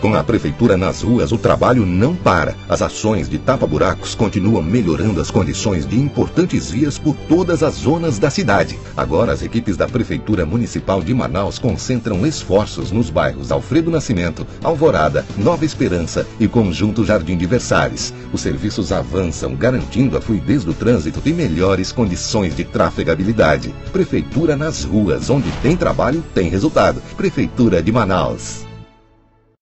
Com a prefeitura nas ruas, o trabalho não para. As ações de tapa-buracos continuam melhorando as condições de importantes vias por todas as zonas da cidade. Agora, as equipes da Prefeitura Municipal de Manaus concentram esforços nos bairros Alfredo Nascimento, Alvorada, Nova Esperança e Conjunto Jardim de Versalhes. Os serviços avançam, garantindo a fluidez do trânsito e melhores condições de trafegabilidade. Prefeitura nas ruas, onde tem trabalho, tem resultado. Prefeitura de Manaus.